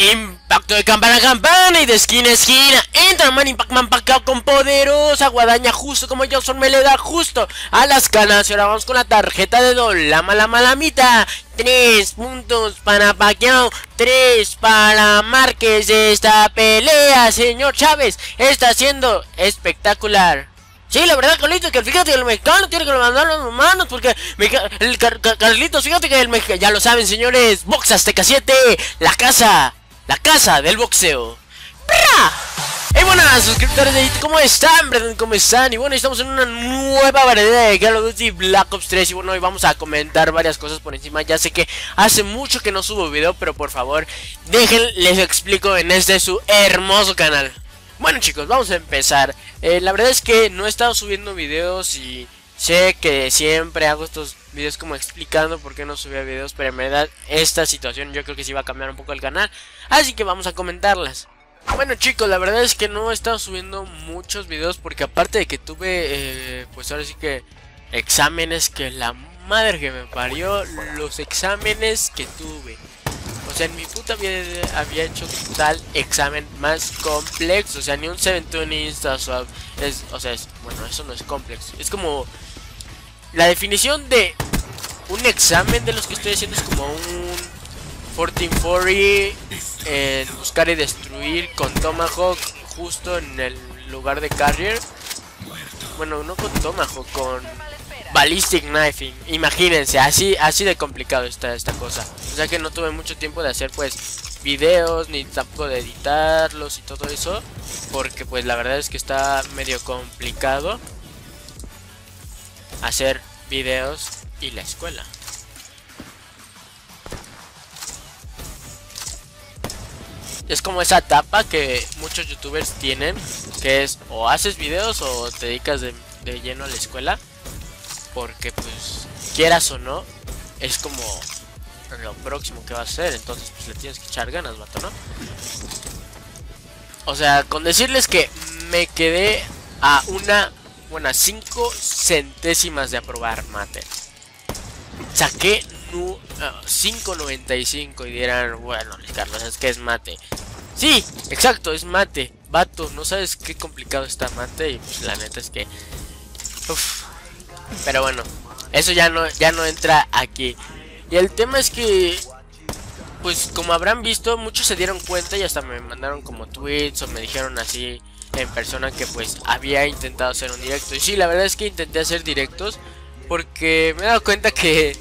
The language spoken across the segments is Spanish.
Impacto de campana a campana y de esquina a esquina. Entra Man Impact Man Pacao con poderosa guadaña justo como Johnson me le da justo a las canas. Y ahora vamos con la tarjeta de Don, la mala malamita. Tres puntos para Pacquiao, tres para Márquez. Esta pelea, señor Chávez, está siendo espectacular. Sí, la verdad, Carlitos, que fíjate que el mexicano tiene que mandar los manos porque el Carlitos, fíjate que el mexicano, ya lo saben, señores, Box Azteca 7, la casa la casa del boxeo. ¡Hey buenas suscriptores de YouTube! ¿Cómo están? ¿Cómo están? Y bueno, estamos en una nueva variedad de Call of Duty Black Ops 3 Y bueno, hoy vamos a comentar varias cosas por encima Ya sé que hace mucho que no subo video, pero por favor Dejen, les explico en este su hermoso canal Bueno chicos, vamos a empezar eh, La verdad es que no he estado subiendo videos y sé que siempre hago estos videos como explicando por qué no subía videos, pero en verdad esta situación yo creo que sí va a cambiar un poco el canal, así que vamos a comentarlas. Bueno chicos, la verdad es que no he estado subiendo muchos videos porque aparte de que tuve, eh, pues ahora sí que exámenes que la madre que me parió, los exámenes que tuve. O sea, en mi puta vida había hecho tal examen más complejo. O sea, ni un 720 Insta es, o sea, es, bueno, eso no es complejo. Es como la definición de un examen de los que estoy haciendo es como un 1440 en buscar y destruir con Tomahawk justo en el lugar de Carrier. Bueno, no con Tomahawk, con Ballistic Knifing. Imagínense, así, así de complicado está esta cosa. O sea que no tuve mucho tiempo de hacer pues videos, ni tampoco de editarlos y todo eso. Porque pues la verdad es que está medio complicado hacer videos y la escuela. Es como esa etapa que muchos youtubers tienen, que es o haces videos o te dedicas de, lleno a la escuela, porque pues quieras o no, es como lo próximo que va a hacer, entonces pues le tienes que echar ganas, vato, ¿no? O sea, con decirles que me quedé a una bueno, 5 centésimas de aprobar mate. Saqué 5.95 y dirán, bueno, Carlos, es que es mate. Sí, exacto, es mate. Vato, no sabes qué complicado está mate y pues la neta es que... Pero bueno, eso ya no, ya no entra aquí. Y el tema es que pues como habrán visto, muchos se dieron cuenta y hasta me mandaron como tweets o me dijeron así en persona que pues había intentado hacer un directo. Y sí, la verdad es que intenté hacer directos porque me he dado cuenta que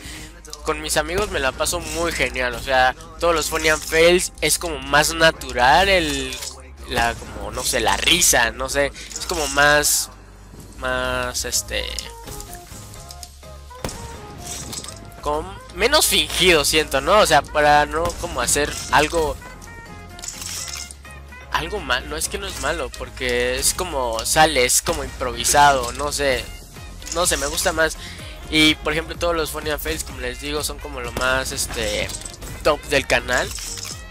con mis amigos me la paso muy genial. O sea, todos los funny and fails es como más natural el la como no sé, la risa, no sé, es como más más este como menos fingido siento, ¿no? O sea, para no como hacer algo algo mal, no es que no es malo, porque es como sale, es como improvisado, no sé, no sé, me gusta más. Y por ejemplo todos los Funny Fails, como les digo, son como lo más este top del canal.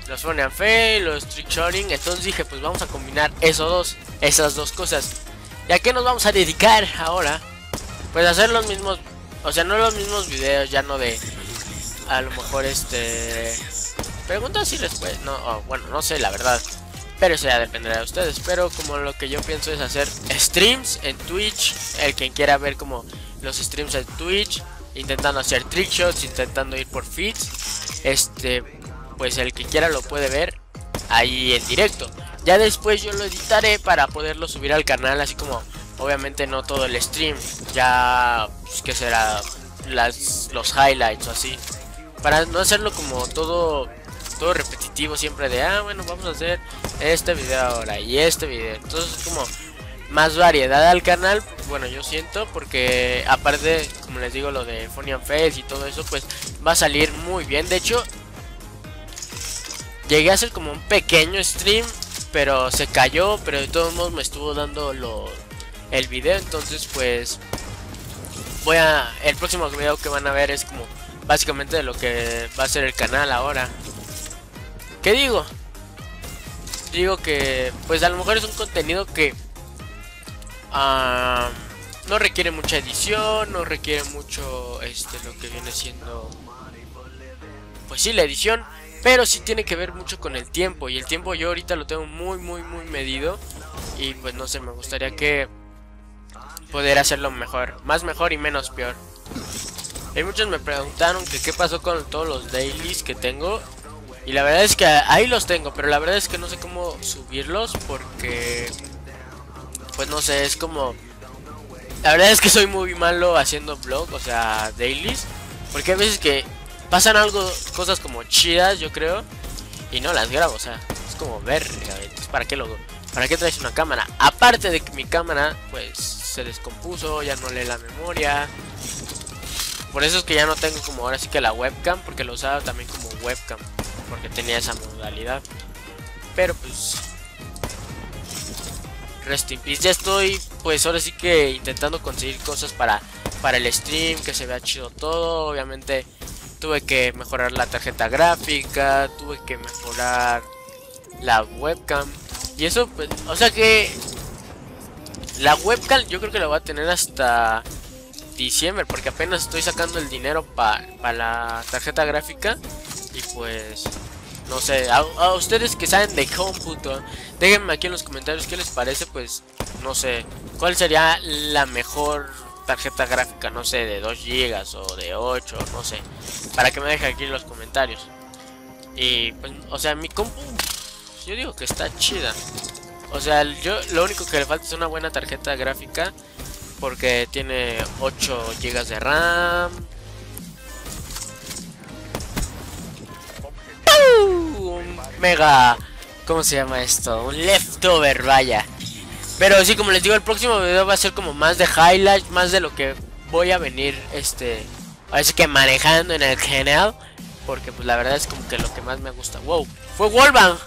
Los Funny and los Trick Shotting, entonces dije pues vamos a combinar esos dos, esas dos cosas. ¿Y a qué nos vamos a dedicar ahora? Pues hacer los mismos, o sea, no los mismos videos, ya no de a lo mejor este preguntas y respuestas, no, bueno, no sé la verdad. Pero eso ya dependerá de ustedes. Pero como lo que yo pienso es hacer streams en Twitch. El quien quiera ver como los streams en Twitch. Intentando hacer trickshots, intentando ir por feeds. Este, pues el que quiera lo puede ver ahí en directo. Ya después yo lo editaré para poderlo subir al canal. Así como, obviamente no todo el stream. Ya, pues, que será las, los highlights o así. Para no hacerlo como todo todo repetitivo siempre de, ah, bueno, vamos a hacer este video ahora y este video. Entonces, como más variedad al canal, bueno, yo siento, porque aparte, como les digo, lo de Funny and Face y todo eso, pues va a salir muy bien. De hecho, llegué a hacer como un pequeño stream, pero se cayó, pero de todos modos me estuvo dando lo, el video, entonces pues voy a el próximo video que van a ver es como básicamente de lo que va a ser el canal ahora. ¿Qué digo? Digo que, pues a lo mejor es un contenido que ah, no requiere mucha edición, no requiere mucho, este, lo que viene siendo, pues sí, la edición. Pero sí tiene que ver mucho con el tiempo. Y el tiempo yo ahorita lo tengo muy, muy, muy medido. Y pues no sé, me gustaría que poder hacerlo mejor. Más mejor y menos peor. Hay muchos me preguntaron que qué pasó con todos los dailies que tengo. Y la verdad es que ahí los tengo, pero la verdad es que no sé cómo subirlos porque... Pues no sé, es como... La verdad es que soy muy malo haciendo vlog, o sea, dailies. Porque hay veces que pasan algo, cosas como chidas, yo creo. Y no las grabo, o sea, es como ver, ¿para qué lo ¿Para qué traes una cámara? Aparte de que mi cámara, pues, se descompuso, ya no lee la memoria. Por eso es que ya no tengo como ahora sí que la webcam, porque lo usaba también como webcam, porque tenía esa modalidad. Pero pues... Rest in peace. Ya estoy, pues ahora sí que intentando conseguir cosas para, para el stream, que se vea chido todo. Obviamente tuve que mejorar la tarjeta gráfica, tuve que mejorar la webcam. Y eso, pues, o sea que la webcam yo creo que la voy a tener hasta diciembre, porque apenas estoy sacando el dinero para la tarjeta gráfica. Y pues, no sé, a, ustedes que saben de cómputo, déjenme aquí en los comentarios qué les parece, pues, no sé, cuál sería la mejor tarjeta gráfica, no sé, de 2 GB o de 8, no sé, para que me dejen aquí en los comentarios. Y pues, o sea, mi compu yo digo que está chida. O sea, yo lo único que le falta es una buena tarjeta gráfica. Porque tiene 8 GB de RAM. Mega... ¿Cómo se llama esto? Un leftover, vaya. Pero sí, como les digo, el próximo video va a ser como más de highlights, más de lo que voy a venir, este... Parece que manejando en el canal. Porque pues la verdad es como que lo que más me gusta. ¡Wow! ¡Fue Wallbang!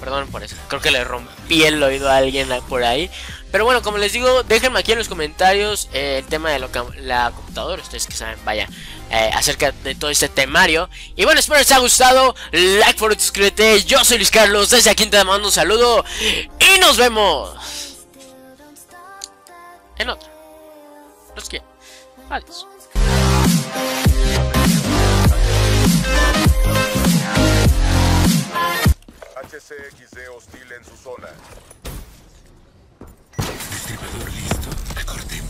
Perdón por eso, creo que le rompí el oído a alguien por ahí. Pero bueno, como les digo, déjenme aquí en los comentarios eh, el tema de lo que, la computadora, ustedes que saben, vaya, eh, acerca de todo este temario. Y bueno, espero les haya gustado. Like, por suscríbete. Yo soy Luis Carlos, desde aquí te mando un saludo. Y nos vemos en otra. Los quiero. Adiós. HCXD hostil en su zona. Destripador listo. Distancias.